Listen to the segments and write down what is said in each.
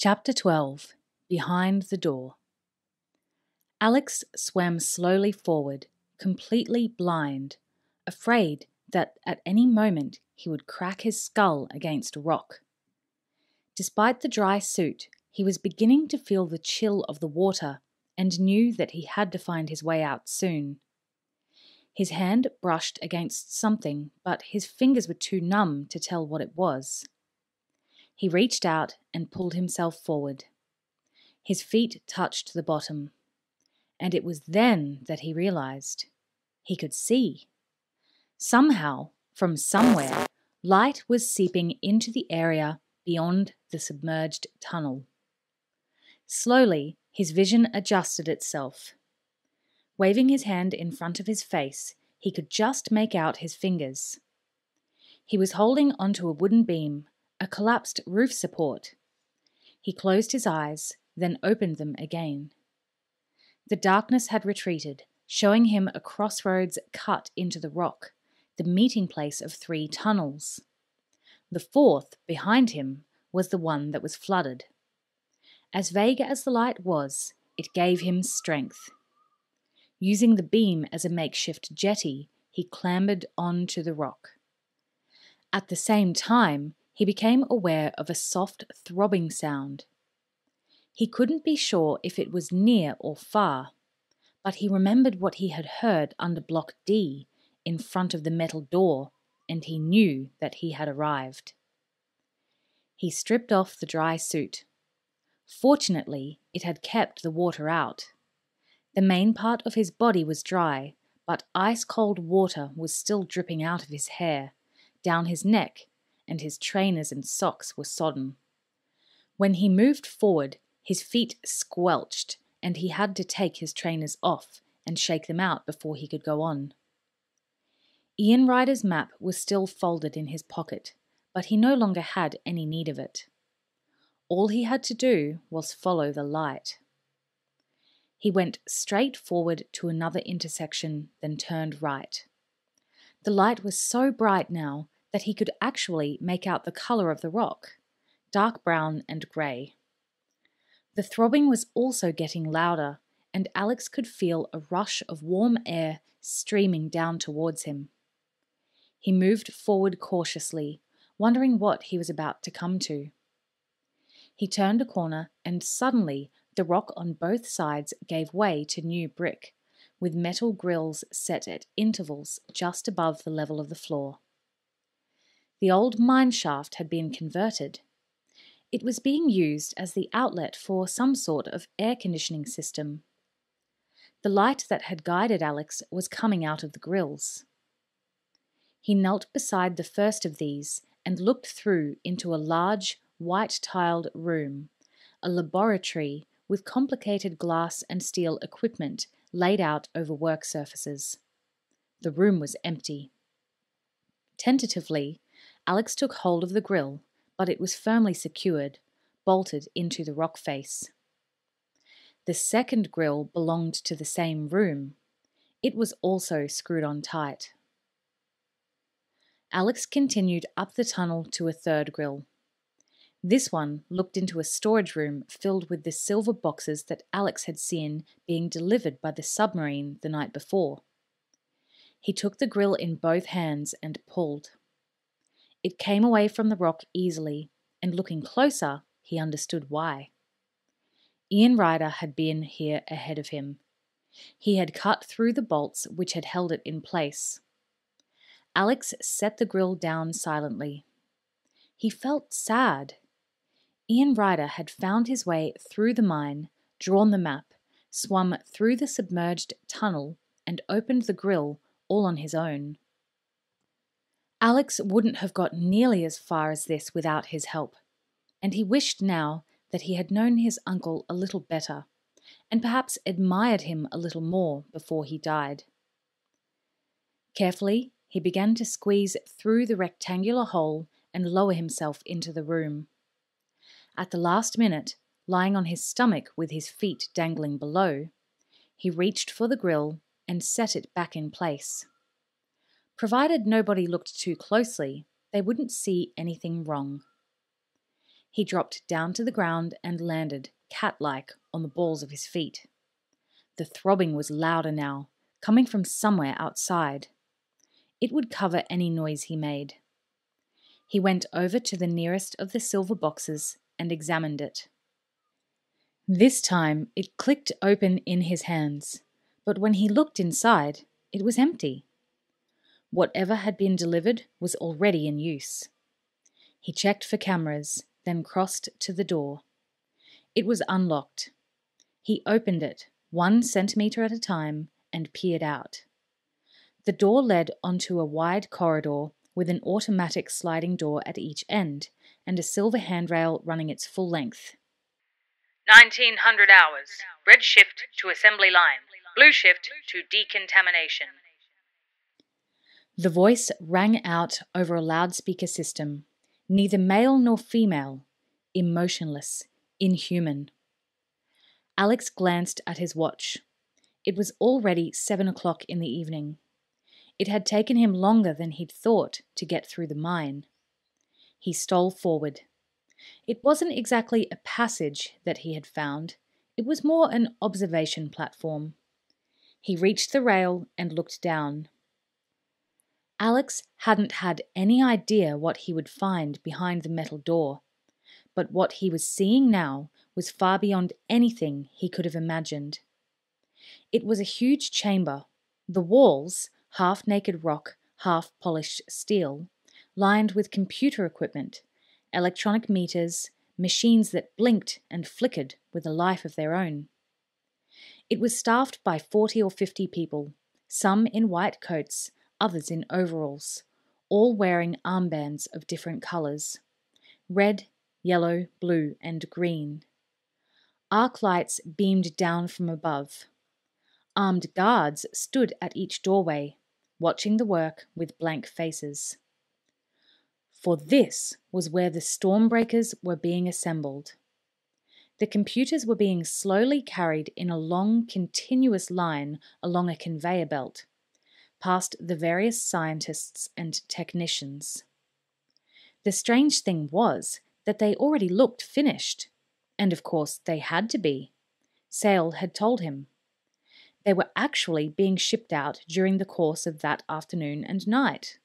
Chapter 12 Behind the Door Alex swam slowly forward, completely blind, afraid that at any moment he would crack his skull against a rock. Despite the dry suit, he was beginning to feel the chill of the water and knew that he had to find his way out soon. His hand brushed against something, but his fingers were too numb to tell what it was. He reached out and pulled himself forward. His feet touched the bottom, and it was then that he realized he could see. Somehow, from somewhere, light was seeping into the area beyond the submerged tunnel. Slowly, his vision adjusted itself. Waving his hand in front of his face, he could just make out his fingers. He was holding onto a wooden beam a collapsed roof support. He closed his eyes, then opened them again. The darkness had retreated, showing him a crossroads cut into the rock, the meeting place of three tunnels. The fourth, behind him, was the one that was flooded. As vague as the light was, it gave him strength. Using the beam as a makeshift jetty, he clambered onto the rock. At the same time, he became aware of a soft throbbing sound. He couldn't be sure if it was near or far, but he remembered what he had heard under Block D in front of the metal door, and he knew that he had arrived. He stripped off the dry suit. Fortunately, it had kept the water out. The main part of his body was dry, but ice cold water was still dripping out of his hair, down his neck, and his trainers and socks were sodden. When he moved forward, his feet squelched, and he had to take his trainers off and shake them out before he could go on. Ian Rider's map was still folded in his pocket, but he no longer had any need of it. All he had to do was follow the light. He went straight forward to another intersection, then turned right. The light was so bright now that he could actually make out the colour of the rock dark brown and grey. The throbbing was also getting louder, and Alex could feel a rush of warm air streaming down towards him. He moved forward cautiously, wondering what he was about to come to. He turned a corner, and suddenly the rock on both sides gave way to new brick, with metal grills set at intervals just above the level of the floor. The old mine shaft had been converted. It was being used as the outlet for some sort of air conditioning system. The light that had guided Alex was coming out of the grills. He knelt beside the first of these and looked through into a large, white tiled room, a laboratory with complicated glass and steel equipment laid out over work surfaces. The room was empty. Tentatively, Alex took hold of the grill, but it was firmly secured, bolted into the rock face. The second grill belonged to the same room. It was also screwed on tight. Alex continued up the tunnel to a third grill. This one looked into a storage room filled with the silver boxes that Alex had seen being delivered by the submarine the night before. He took the grill in both hands and pulled. It came away from the rock easily, and looking closer, he understood why. Ian Rider had been here ahead of him. He had cut through the bolts which had held it in place. Alex set the grill down silently. He felt sad. Ian Rider had found his way through the mine, drawn the map, swum through the submerged tunnel, and opened the grill all on his own. Alex wouldn't have got nearly as far as this without his help, and he wished now that he had known his uncle a little better, and perhaps admired him a little more before he died. Carefully, he began to squeeze through the rectangular hole and lower himself into the room. At the last minute, lying on his stomach with his feet dangling below, he reached for the grill and set it back in place. Provided nobody looked too closely, they wouldn't see anything wrong. he dropped down to the ground and landed, cat like, on the balls of his feet. The throbbing was louder now, coming from somewhere outside. It would cover any noise he made. He went over to the nearest of the silver boxes and examined it. This time it clicked open in his hands, but when he looked inside, it was empty. Whatever had been delivered was already in use. He checked for cameras, then crossed to the door. It was unlocked. He opened it, one centimetre at a time, and peered out. The door led onto a wide corridor with an automatic sliding door at each end and a silver handrail running its full length. 1900 hours. Red shift to assembly line. Blue shift to decontamination. The voice rang out over a loudspeaker system, neither male nor female, emotionless, inhuman. Alex glanced at his watch. It was already seven o'clock in the evening. It had taken him longer than he'd thought to get through the mine. He stole forward. It wasn't exactly a passage that he had found, it was more an observation platform. He reached the rail and looked down. Alex hadn't had any idea what he would find behind the metal door, but what he was seeing now was far beyond anything he could have imagined. It was a huge chamber, the walls, half naked rock, half polished steel, lined with computer equipment, electronic meters, machines that blinked and flickered with a life of their own. It was staffed by 40 or 50 people, some in white coats, others in overalls, all wearing armbands of different colours red, yellow, blue, and green. Arc lights beamed down from above. Armed guards stood at each doorway, watching the work with blank faces. For this was where the Stormbreakers were being assembled. The computers were being slowly carried in a long, continuous line along a conveyor belt, past the various scientists and technicians. The strange thing was that they already looked finished. And of course, they had to be. Sayle had told him. They were actually being shipped out during the course of that afternoon and night.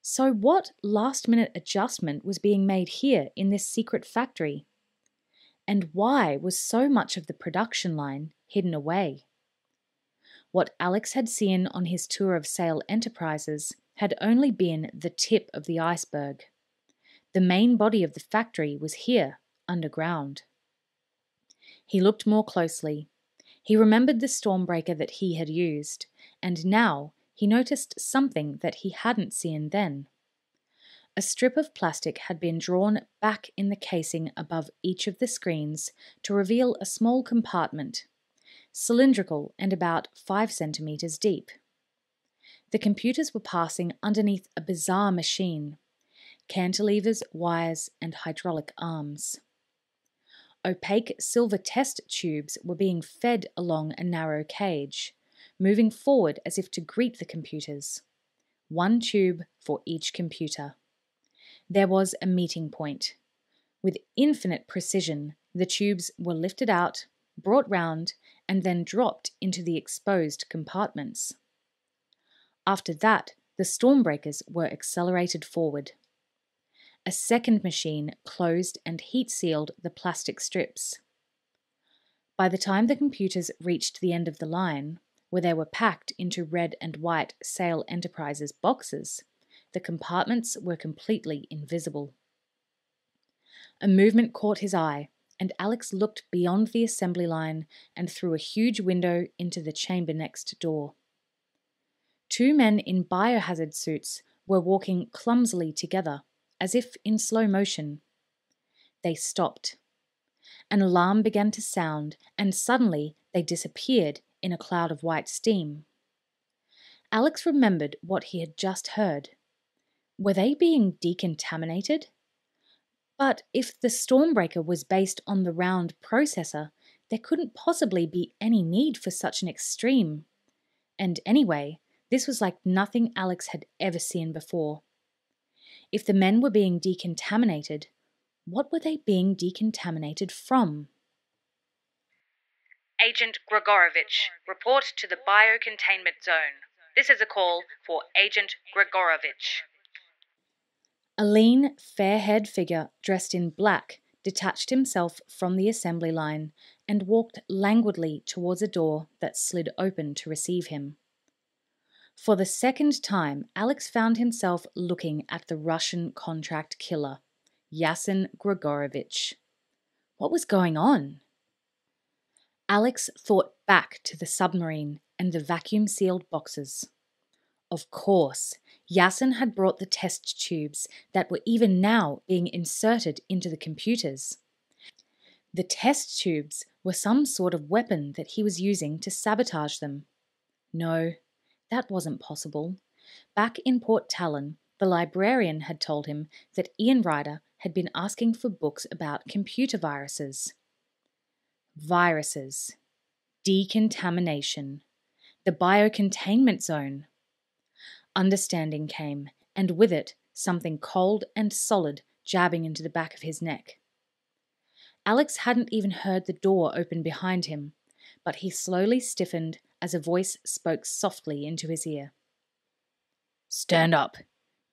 So, what last minute adjustment was being made here in this secret factory? And why was so much of the production line hidden away? What Alex had seen on his tour of Sayle Enterprises had only been the tip of the iceberg. The main body of the factory was here, underground. He looked more closely. He remembered the stormbreaker that he had used, and now he noticed something that he hadn't seen then. A strip of plastic had been drawn back in the casing above each of the screens to reveal a small compartment, cylindrical and about five centimeters deep. The computers were passing underneath a bizarre machine cantilevers, wires, and hydraulic arms. Opaque silver test tubes were being fed along a narrow cage, moving forward as if to greet the computers. One tube for each computer. There was a meeting point. With infinite precision, the tubes were lifted out, brought round, and then dropped into the exposed compartments. After that, the stormbreakers were accelerated forward. A second machine closed and heat sealed the plastic strips. By the time the computers reached the end of the line, where they were packed into red and white Sayle Enterprises boxes, the compartments were completely invisible. A movement caught his eye, and Alex looked beyond the assembly line and through a huge window into the chamber next door. Two men in biohazard suits were walking clumsily together, as if in slow motion. They stopped. An alarm began to sound, and suddenly they disappeared in a cloud of white steam. Alex remembered what he had just heard. Were they being decontaminated? But if the Stormbreaker was based on the round processor, there couldn't possibly be any need for such an extreme. And anyway, this was like nothing Alex had ever seen before. If the men were being decontaminated, What were they being decontaminated from? Agent Gregorovich, report to the biocontainment zone. This is a call for Agent Gregorovich. A lean, fair haired figure dressed in black detached himself from the assembly line and walked languidly towards a door that slid open to receive him. For the second time, Alex found himself looking at the Russian contract killer, Yassen Gregorovich. What was going on? Alex thought back to the submarine and the vacuum sealed boxes. Of course, Yassen had brought the test tubes that were even now being inserted into the computers. The test tubes were some sort of weapon that he was using to sabotage them. No, that wasn't possible. Back in Port Tallon, the librarian had told him that Ian Rider had been asking for books about computer viruses. Viruses. Decontamination. The biocontainment zone. Understanding came, and with it, something cold and solid jabbing into the back of his neck. Alex hadn't even heard the door open behind him, but he slowly stiffened as a voice spoke softly into his ear. Stand up.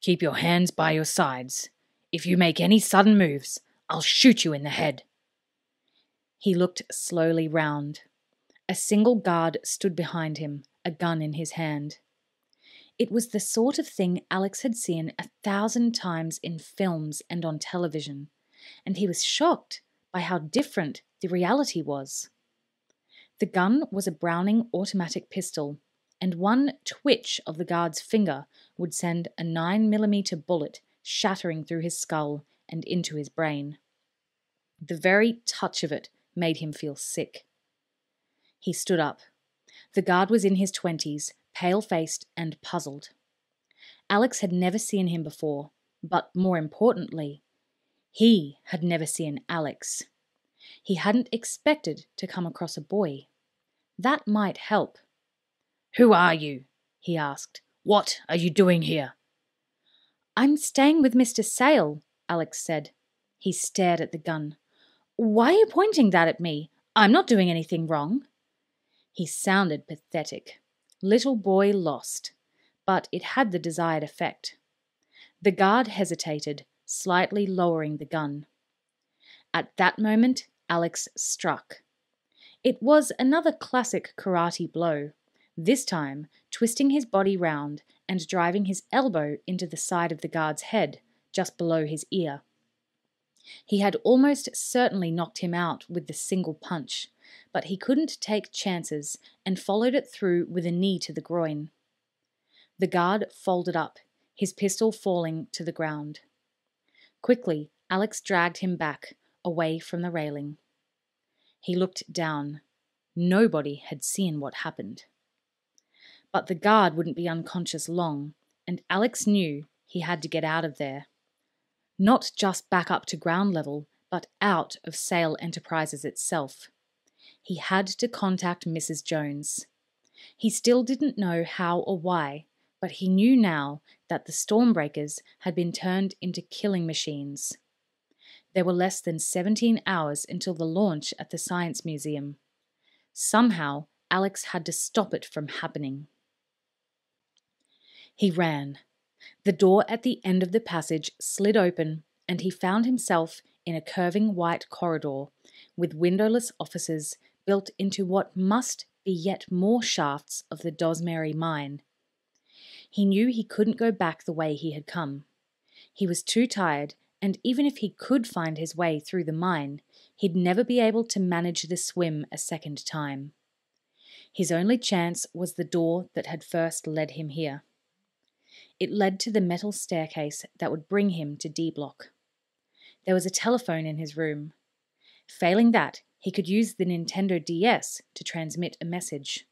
Keep your hands by your sides. If you make any sudden moves, I'll shoot you in the head. He looked slowly round. A single guard stood behind him, a gun in his hand. It was the sort of thing Alex had seen a thousand times in films and on television, and he was shocked by how different the reality was. The gun was a Browning automatic pistol, and one twitch of the guard's finger would send a 9mm bullet shattering through his skull and into his brain. The very touch of it made him feel sick. He stood up. The guard was in his twenties, pale faced and puzzled. Alex had never seen him before, but more importantly, he had never seen Alex. He hadn't expected to come across a boy. That might help. Who are you? he asked. What are you doing here? I'm staying with Mr. Sayle, Alex said. He stared at the gun. Why are you pointing that at me? I'm not doing anything wrong. He sounded pathetic. Little boy lost, but it had the desired effect. The guard hesitated, slightly lowering the gun. At that moment, Alex struck. It was another classic karate blow, this time twisting his body round and driving his elbow into the side of the guard's head, just below his ear. He had almost certainly knocked him out with the single punch, but he couldn't take chances and followed it through with a knee to the groin. The guard folded up, his pistol falling to the ground. Quickly, Alex dragged him back, away from the railing. He looked down. Nobody had seen what happened. But the guard wouldn't be unconscious long, and Alex knew he had to get out of there. Not just back up to ground level, but out of Sayle Enterprises itself he had to contact Mrs. Jones. He still didn't know how or why, but he knew now that the Stormbreakers had been turned into killing machines. There were less than 17 hours until the launch at the Science Museum. Somehow, Alex had to stop it from happening. He ran. The door at the end of the passage slid open, and he found himself in a curving white corridor with windowless offices built into what must be yet more shafts of the Dozmary mine. He knew he couldn't go back the way he had come. He was too tired, and even if he could find his way through the mine, he'd never be able to manage the swim a second time. His only chance was the door that had first led him here. It led to the metal staircase that would bring him to D Block. There was a telephone in his room. Failing that, he could use the Nintendo DS to transmit a message.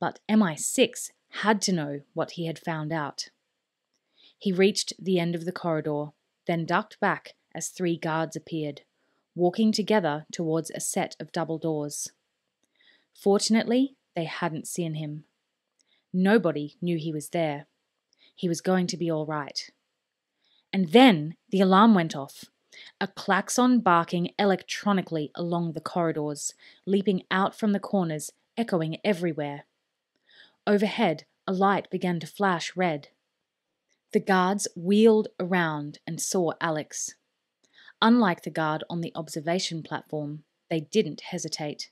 But MI6 had to know what he had found out. He reached the end of the corridor, then ducked back as three guards appeared, walking together towards a set of double doors. Fortunately, they hadn't seen him. Nobody knew he was there. He was going to be all right. And then the alarm went off. A klaxon barking electronically along the corridors, leaping out from the corners, echoing everywhere. Overhead, a light began to flash red. The guards wheeled around and saw Alex. Unlike the guard on the observation platform, they didn't hesitate.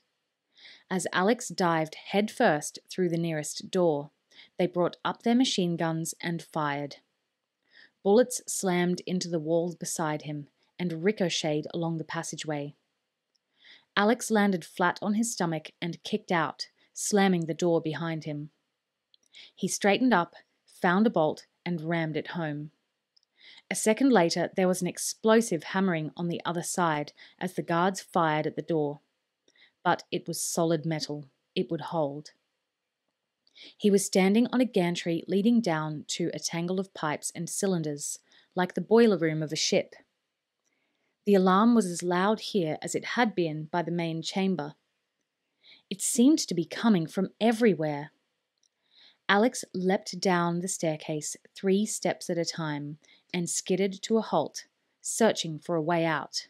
As Alex dived headfirst through the nearest door, they brought up their machine guns and fired. Bullets slammed into the walls beside him and ricocheted along the passageway. Alex landed flat on his stomach and kicked out, slamming the door behind him. He straightened up, found a bolt, and rammed it home. A second later, there was an explosive hammering on the other side as the guards fired at the door. But it was solid metal. It would hold. He was standing on a gantry leading down to a tangle of pipes and cylinders, like the boiler room of a ship. The alarm was as loud here as it had been by the main chamber. It seemed to be coming from everywhere. Alex leapt down the staircase three steps at a time and skidded to a halt, searching for a way out.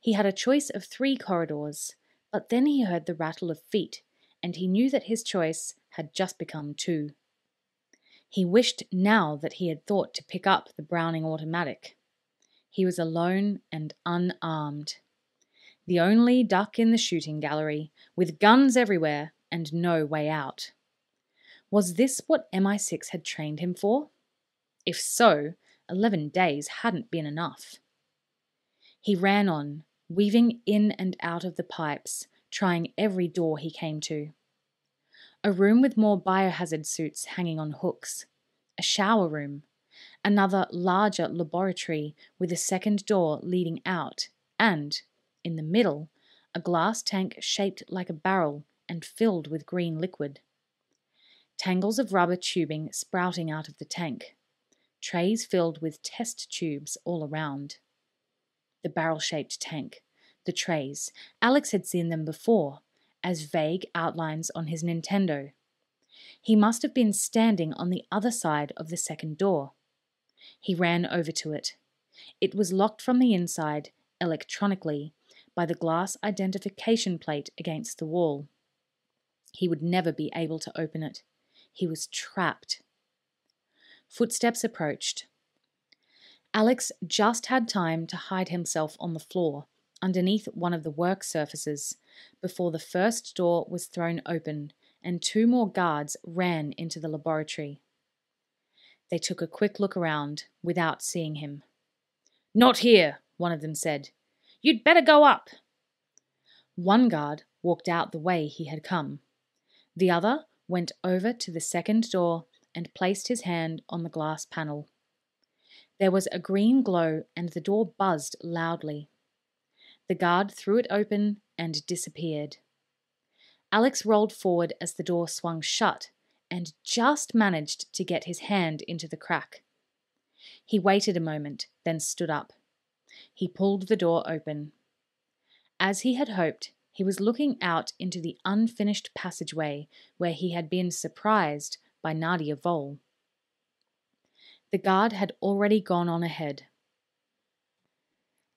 He had a choice of three corridors, but then he heard the rattle of feet, and he knew that his choice had just become two. He wished now that he had thought to pick up the Browning automatic. He was alone and unarmed. The only duck in the shooting gallery, with guns everywhere and no way out. Was this what MI6 had trained him for? If so, 11 days hadn't been enough. He ran on, weaving in and out of the pipes, trying every door he came to. A room with more biohazard suits hanging on hooks. A shower room another larger laboratory with a second door leading out, and, in the middle, a glass tank shaped like a barrel and filled with green liquid. Tangles of rubber tubing sprouting out of the tank. Trays filled with test tubes all around. The barrel shaped tank. The trays. Alex had seen them before, as vague outlines on his Nintendo. He must have been standing on the other side of the second door. He ran over to it. It was locked from the inside, electronically, by the glass identification plate against the wall. He would never be able to open it. He was trapped. Footsteps approached. Alex just had time to hide himself on the floor, underneath one of the work surfaces, before the first door was thrown open and two more guards ran into the laboratory. They took a quick look around without seeing him. Not here, one of them said. You'd better go up. One guard walked out the way he had come. The other went over to the second door and placed his hand on the glass panel. There was a green glow and the door buzzed loudly. The guard threw it open and disappeared. Alex rolled forward as the door swung shut and just managed to get his hand into the crack. He waited a moment, then stood up. He pulled the door open. As he had hoped, he was looking out into the unfinished passageway where he had been surprised by Nadia Vole. The guard had already gone on ahead.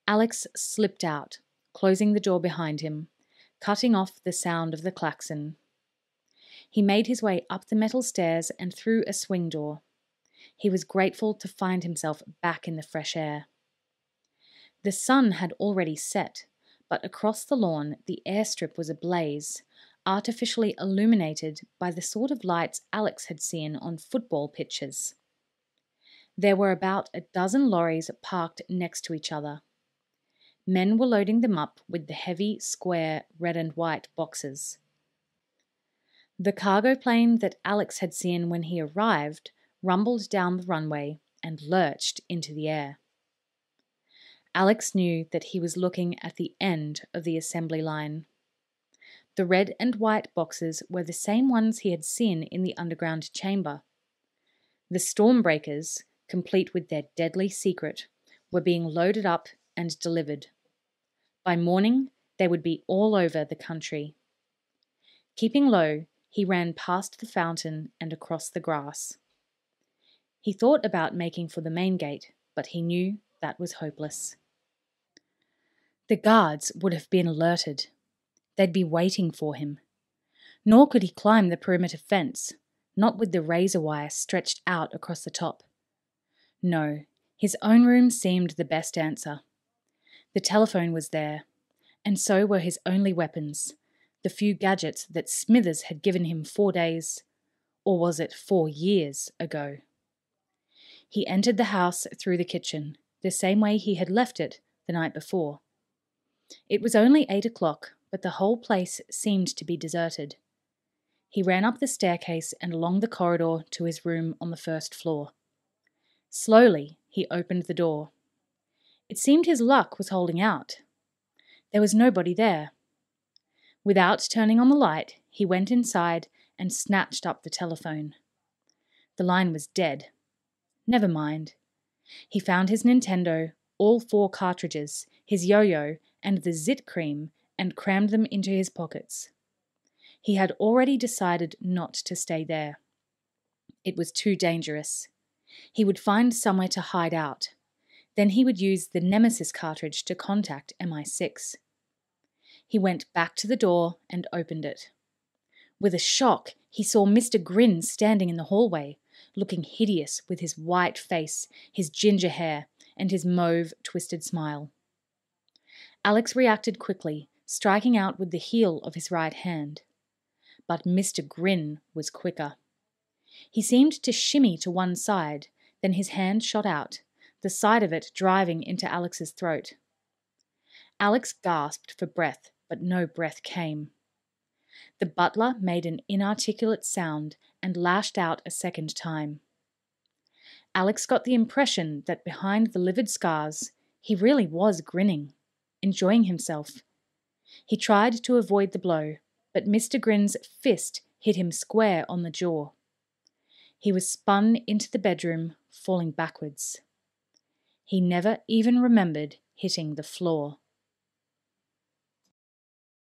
Alex slipped out, closing the door behind him, cutting off the sound of the klaxon. He made his way up the metal stairs and through a swing door. He was grateful to find himself back in the fresh air. The sun had already set, but across the lawn the airstrip was ablaze, artificially illuminated by the sort of lights Alex had seen on football pitches. There were about a dozen lorries parked next to each other. Men were loading them up with the heavy, square, red and white boxes. The cargo plane that Alex had seen when he arrived rumbled down the runway and lurched into the air. Alex knew that he was looking at the end of the assembly line. The red and white boxes were the same ones he had seen in the underground chamber. The Stormbreakers, complete with their deadly secret, were being loaded up and delivered. By morning, they would be all over the country. Keeping low, he ran past the fountain and across the grass. He thought about making for the main gate, but he knew that was hopeless. The guards would have been alerted. They'd be waiting for him. Nor could he climb the perimeter fence, not with the razor wire stretched out across the top. No, his own room seemed the best answer. The telephone was there, and so were his only weapons, the few gadgets that Smithers had given him four days, or was it four years ago? He entered the house through the kitchen, the same way he had left it the night before. It was only eight o'clock, but the whole place seemed to be deserted. He ran up the staircase and along the corridor to his room on the first floor. Slowly, he opened the door. It seemed his luck was holding out. There was nobody there. Without turning on the light, he went inside and snatched up the telephone. The line was dead. Never mind. He found his Nintendo, all four cartridges, his yo yo, and the zit cream, and crammed them into his pockets. He had already decided not to stay there. It was too dangerous. He would find somewhere to hide out. Then he would use the Nemesis cartridge to contact MI6. He went back to the door and opened it. With a shock, he saw Mr. Grin standing in the hallway, looking hideous with his white face, his ginger hair, and his mauve, twisted smile. Alex reacted quickly, striking out with the heel of his right hand. But Mr. Grin was quicker. He seemed to shimmy to one side, then his hand shot out, the side of it driving into Alex's throat. Alex gasped for breath, but no breath came. The butler made an inarticulate sound and lashed out a second time. Alex got the impression that behind the livid scars, he really was grinning, enjoying himself. He tried to avoid the blow, but Mr. Grin's fist hit him square on the jaw. He was spun into the bedroom, falling backwards. He never even remembered hitting the floor.